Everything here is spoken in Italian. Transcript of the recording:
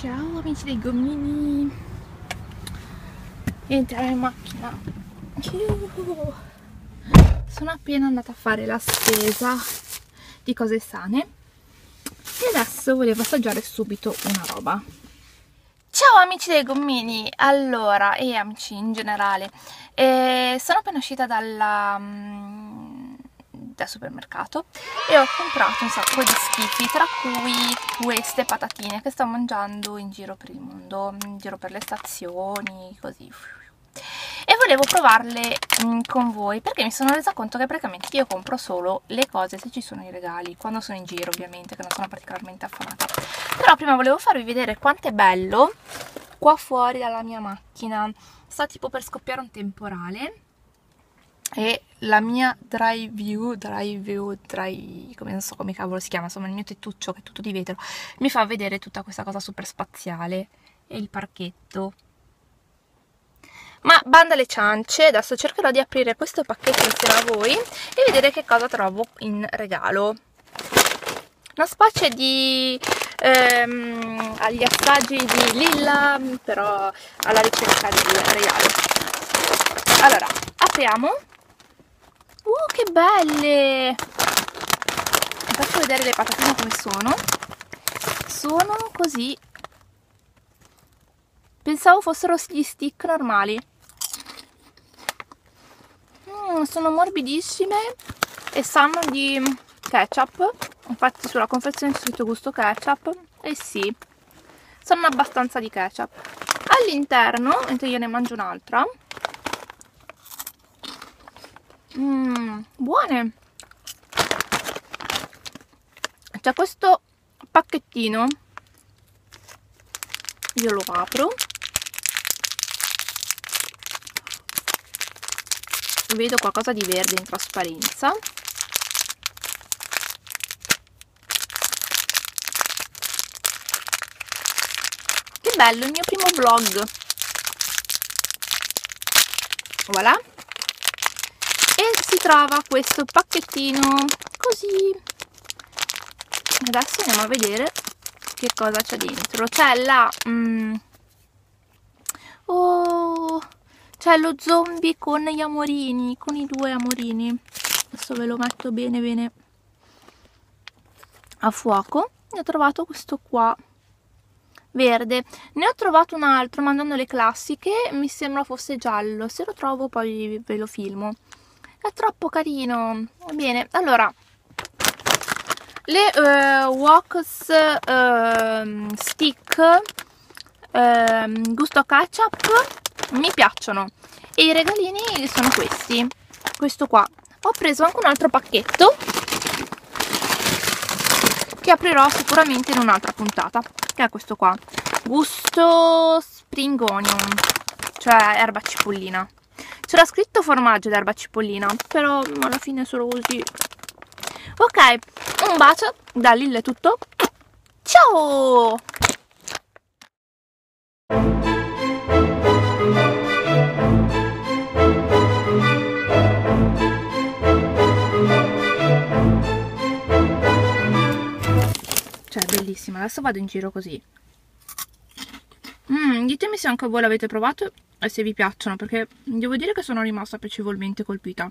Ciao amici dei gommini. Entriamo in macchina. Sono appena andata a fare la spesa di cose sane. E adesso volevo assaggiare subito una roba. Ciao amici dei gommini. Allora, e amici in generale eh, Sono appena uscita dalla dal supermercato e ho comprato un sacco di schifi tra cui queste patatine che sto mangiando in giro per il mondo in giro per le stazioni così. E volevo provarle mm, con voi perché mi sono resa conto che praticamente io compro solo le cose se ci sono i regali quando sono in giro ovviamente che non sono particolarmente affamata però prima volevo farvi vedere quanto è bello qua fuori dalla mia macchina. Sta tipo per scoppiare un temporale e la mia dry view, dry view, dry, come non so come cavolo si chiama, insomma il mio tettuccio che è tutto di vetro, mi fa vedere tutta questa cosa super spaziale e il parchetto. Ma banda le ciance, adesso cercherò di aprire questo pacchetto insieme a voi e vedere che cosa trovo in regalo. Una specie di ehm, agli assaggi di Lilla, però alla ricerca del regalo. Allora, apriamo Uh, che belle! Vi faccio vedere le patatine come sono. Sono così. Pensavo fossero gli stick normali. Mm, sono morbidissime e sanno di ketchup. Infatti sulla confezione c'è scritto gusto ketchup. E sì, sanno abbastanza di ketchup. All'interno, mentre io ne mangio un'altra, Mmm, buone! C'è questo pacchettino. Io lo apro. Vedo qualcosa di verde in trasparenza. Che bello, il mio primo vlog. Voilà trova questo pacchettino? Così. Adesso andiamo a vedere che cosa c'è dentro. C'è la mm, oh c'è lo zombie con gli amorini con i due amorini. Adesso ve lo metto bene bene a fuoco. Ne ho trovato questo qua verde. Ne ho trovato un altro mandando le classiche mi sembra fosse giallo. Se lo trovo poi ve lo filmo è troppo carino. Bene allora. Le uh, wax uh, stick uh, gusto ketchup mi piacciono. E i regalini sono questi. Questo qua. Ho preso anche un altro pacchetto che aprirò sicuramente in un'altra puntata che è questo qua. Gusto spring onion cioè erba cipollina c'era scritto formaggio d'erba cipollina, però alla fine è solo così. Ok, un bacio, da Lille è tutto. Ciao! Cioè, bellissima. Adesso vado in giro così. Mm, ditemi se anche voi l'avete provato e se vi piacciono perché devo dire che sono rimasta piacevolmente colpita